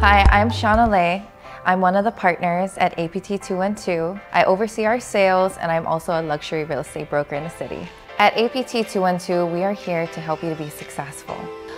Hi, I'm Shawnalei. I'm one of the partners at APT 212. I oversee our sales and I'm also a luxury real estate broker in the city. At APT 212, we are here to help you to be successful.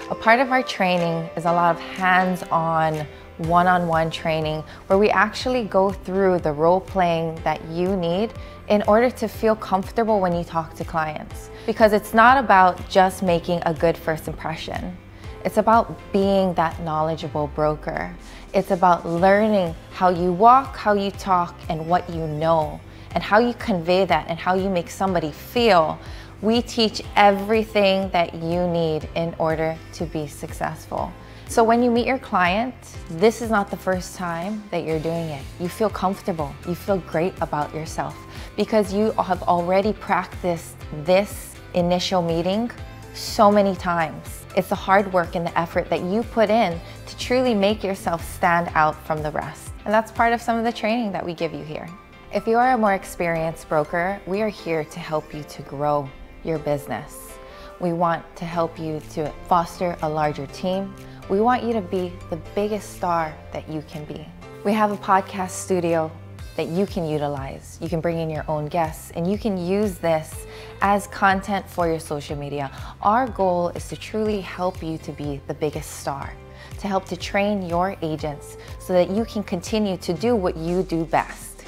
A part of our training is a lot of hands-on one-on-one training where we actually go through the role playing that you need in order to feel comfortable when you talk to clients. Because it's not about just making a good first impression. It's about being that knowledgeable broker. It's about learning how you walk, how you talk, and what you know, and how you convey that and how you make somebody feel. We teach everything that you need in order to be successful. So when you meet your client, this is not the first time that you're doing it. You feel comfortable, you feel great about yourself because you have already practiced this initial meeting so many times. It's the hard work and the effort that you put in to truly make yourself stand out from the rest. And that's part of some of the training that we give you here. If you are a more experienced broker, we are here to help you to grow your business. We want to help you to foster a larger team. We want you to be the biggest star that you can be. We have a podcast studio that you can utilize. You can bring in your own guests and you can use this as content for your social media. Our goal is to truly help you to be the biggest star, to help to train your agents so that you can continue to do what you do best,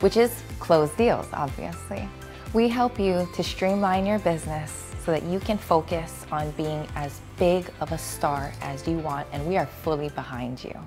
which is close deals, obviously. We help you to streamline your business so that you can focus on being as big of a star as you want and we are fully behind you.